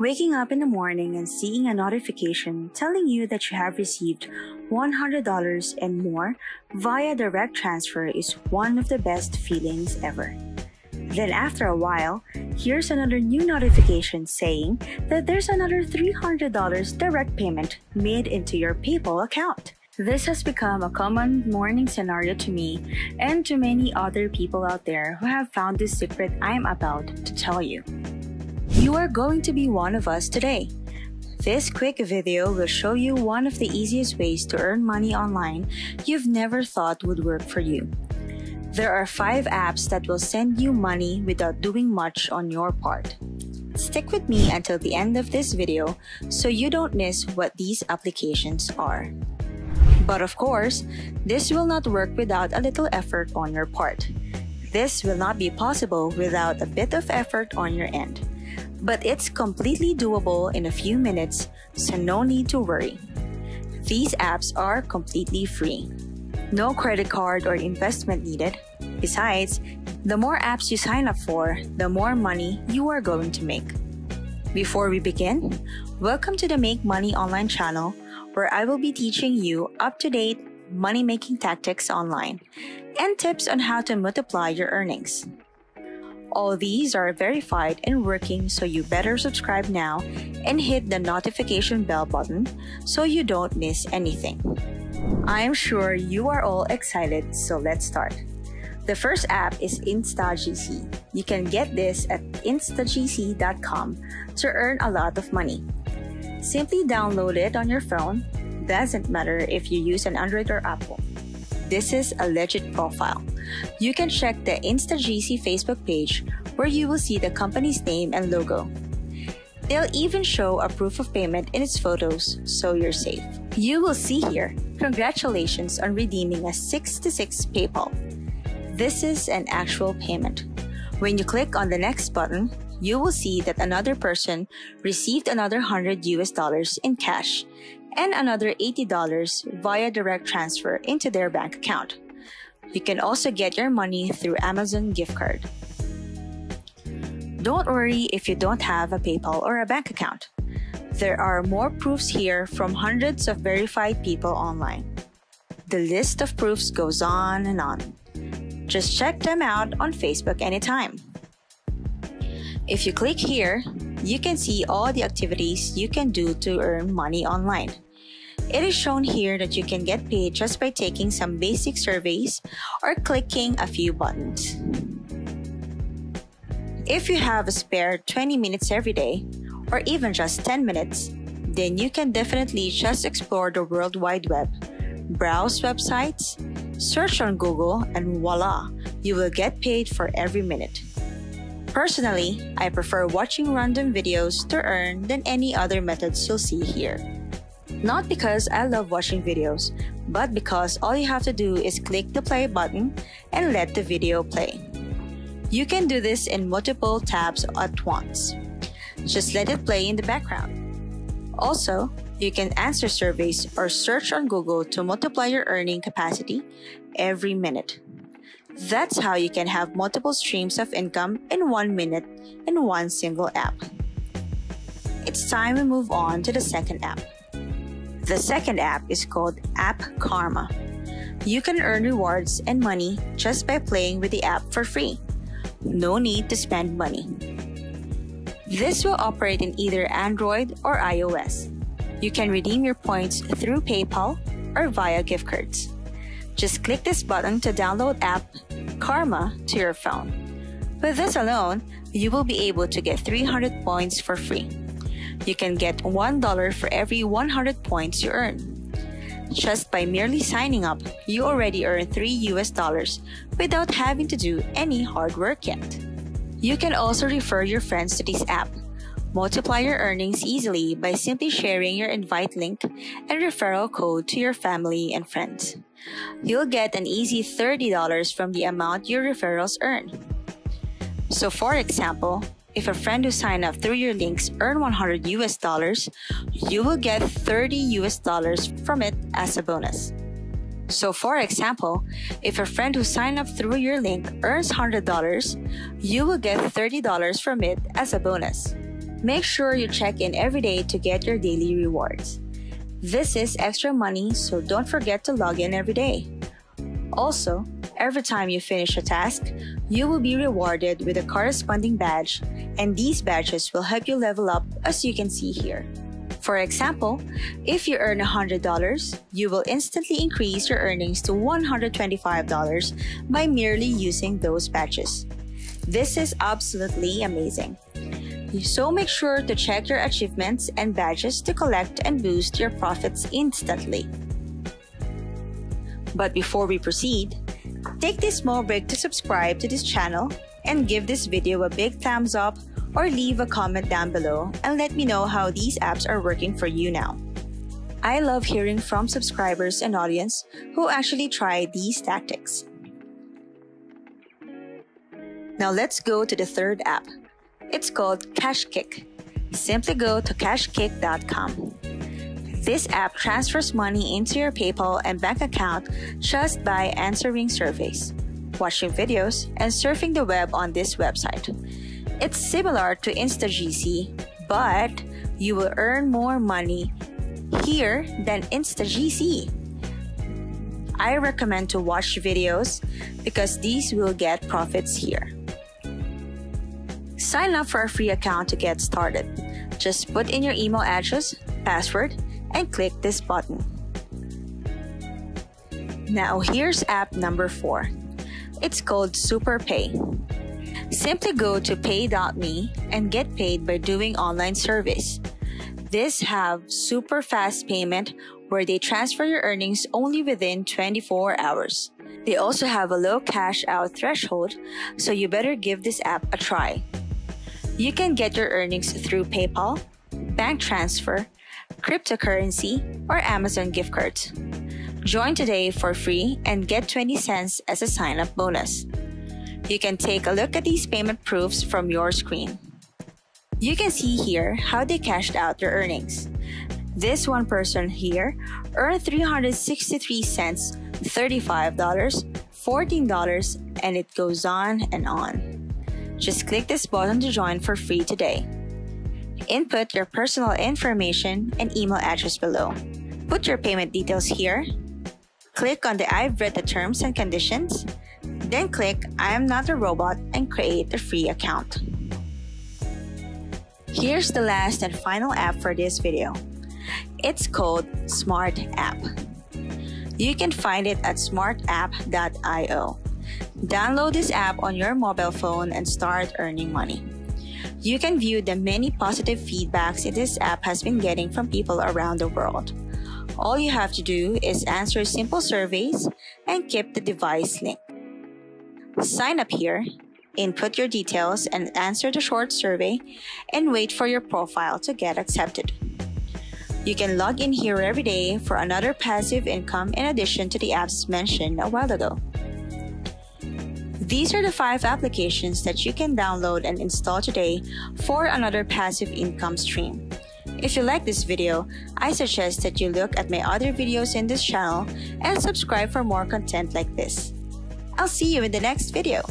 Waking up in the morning and seeing a notification telling you that you have received $100 and more via direct transfer is one of the best feelings ever. Then, after a while, here's another new notification saying that there's another $300 direct payment made into your PayPal account. This has become a common morning scenario to me and to many other people out there who have found this secret I'm about to tell you. You are going to be one of us today. This quick video will show you one of the easiest ways to earn money online you've never thought would work for you. There are 5 apps that will send you money without doing much on your part. Stick with me until the end of this video so you don't miss what these applications are. But of course, this will not work without a little effort on your part. This will not be possible without a bit of effort on your end but it's completely doable in a few minutes, so no need to worry. These apps are completely free. No credit card or investment needed. Besides, the more apps you sign up for, the more money you are going to make. Before we begin, welcome to the Make Money Online channel, where I will be teaching you up to date money making tactics online and tips on how to multiply your earnings. All these are verified and working so you better subscribe now and hit the notification bell button so you don't miss anything. I am sure you are all excited, so let's start. The first app is InstaGC. You can get this at instagc.com to earn a lot of money. Simply download it on your phone. Doesn't matter if you use an Android or Apple. This is a legit profile. You can check the InstaGC Facebook page where you will see the company's name and logo. They'll even show a proof of payment in its photos, so you're safe. You will see here, congratulations on redeeming a 6 to 6 PayPal. This is an actual payment. When you click on the next button, you will see that another person received another 100 US dollars in cash and another $80 via direct transfer into their bank account. You can also get your money through Amazon gift card. Don't worry if you don't have a PayPal or a bank account. There are more proofs here from hundreds of verified people online. The list of proofs goes on and on. Just check them out on Facebook anytime. If you click here, you can see all the activities you can do to earn money online. It is shown here that you can get paid just by taking some basic surveys or clicking a few buttons. If you have a spare 20 minutes every day, or even just 10 minutes, then you can definitely just explore the World Wide Web, browse websites, search on Google, and voila, you will get paid for every minute. Personally, I prefer watching random videos to earn than any other methods you'll see here. Not because I love watching videos, but because all you have to do is click the play button and let the video play. You can do this in multiple tabs at once. Just let it play in the background. Also, you can answer surveys or search on Google to multiply your earning capacity every minute. That's how you can have multiple streams of income in one minute in one single app. It's time we move on to the second app. The second app is called App Karma. You can earn rewards and money just by playing with the app for free. No need to spend money. This will operate in either Android or iOS. You can redeem your points through PayPal or via gift cards. Just click this button to download app Karma to your phone. With this alone, you will be able to get 300 points for free you can get $1 for every 100 points you earn. Just by merely signing up, you already earn 3 US dollars without having to do any hard work yet. You can also refer your friends to this app. Multiply your earnings easily by simply sharing your invite link and referral code to your family and friends. You'll get an easy $30 from the amount your referrals earn. So for example, if a friend who signed up through your links earn 100 US dollars, you will get 30 US dollars from it as a bonus. So for example, if a friend who signed up through your link earns $100, you will get $30 from it as a bonus. Make sure you check in every day to get your daily rewards. This is extra money, so don't forget to log in every day. Also, every time you finish a task, you will be rewarded with a corresponding badge, and these badges will help you level up as you can see here. For example, if you earn $100, you will instantly increase your earnings to $125 by merely using those badges. This is absolutely amazing. So make sure to check your achievements and badges to collect and boost your profits instantly. But before we proceed, take this small break to subscribe to this channel and give this video a big thumbs up or leave a comment down below and let me know how these apps are working for you now. I love hearing from subscribers and audience who actually try these tactics. Now let's go to the third app. It's called KashKick. Simply go to kashkick.com. This app transfers money into your PayPal and bank account just by answering surveys, watching videos, and surfing the web on this website. It's similar to InstaGC, but you will earn more money here than InstaGC. I recommend to watch videos because these will get profits here. Sign up for a free account to get started. Just put in your email address, password, and click this button. Now here's app number 4. It's called SuperPay. Simply go to pay.me and get paid by doing online service. This have super fast payment where they transfer your earnings only within 24 hours. They also have a low cash out threshold, so you better give this app a try. You can get your earnings through PayPal, bank transfer, cryptocurrency, or Amazon gift cards. Join today for free and get 20 cents as a sign up bonus. You can take a look at these payment proofs from your screen. You can see here how they cashed out their earnings. This one person here earned 363 cents, $35, $14, and it goes on and on. Just click this button to join for free today. Input your personal information and email address below. Put your payment details here. Click on the I've read the terms and conditions. Then click I am not a robot and create a free account. Here's the last and final app for this video. It's called Smart App. You can find it at smartapp.io. Download this app on your mobile phone and start earning money. You can view the many positive feedbacks this app has been getting from people around the world. All you have to do is answer simple surveys and keep the device linked. Sign up here, input your details and answer the short survey, and wait for your profile to get accepted. You can log in here every day for another passive income in addition to the apps mentioned a while ago. These are the five applications that you can download and install today for another passive income stream. If you like this video, I suggest that you look at my other videos in this channel and subscribe for more content like this. I'll see you in the next video.